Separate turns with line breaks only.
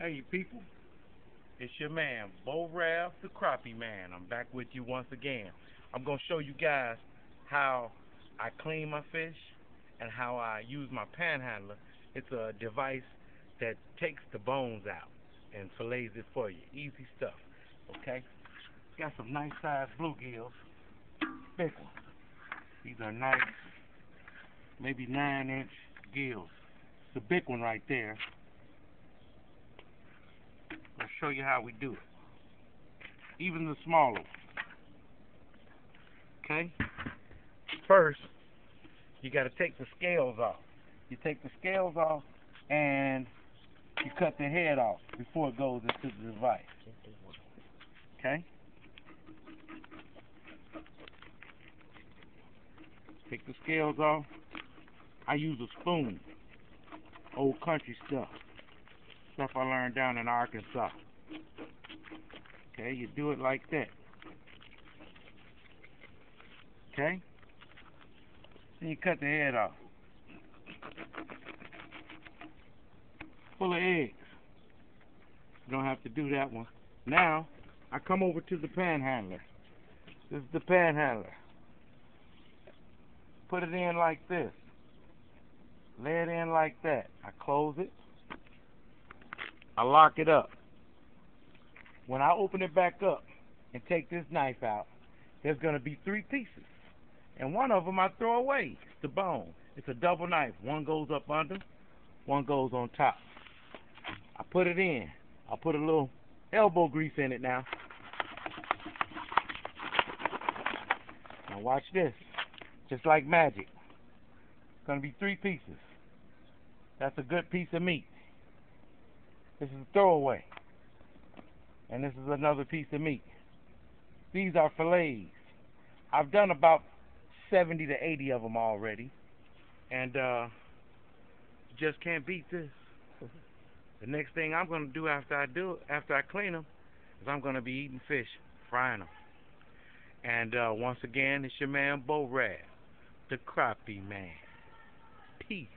Hey people, it's your man, BoRabb, the Crappie Man. I'm back with you once again. I'm going to show you guys how I clean my fish and how I use my panhandler. It's a device that takes the bones out and fillets it for you. Easy stuff, okay? Got some nice sized bluegills, big ones. These are nice, maybe nine inch gills. It's a big one right there. Show you how we do it. Even the smaller ones. Okay? First, you got to take the scales off. You take the scales off and you cut the head off before it goes into the device. Okay? Take the scales off. I use a spoon. Old country stuff. Stuff I learned down in Arkansas. Okay, you do it like that. Okay? Then you cut the head off. Full of eggs. You don't have to do that one. Now, I come over to the panhandler. This is the panhandler. Put it in like this. Lay it in like that. I close it. I lock it up. When I open it back up and take this knife out, there's going to be three pieces. And one of them I throw away. It's the bone. It's a double knife. One goes up under, one goes on top. I put it in. I put a little elbow grease in it now. Now watch this. Just like magic. It's going to be three pieces. That's a good piece of meat. This is a throwaway. And this is another piece of meat. These are fillets. I've done about 70 to 80 of them already. And uh, just can't beat this. The next thing I'm going to do after I do after I clean them is I'm going to be eating fish, frying them. And uh, once again, it's your man BoRabb, the Crappie Man. Peace.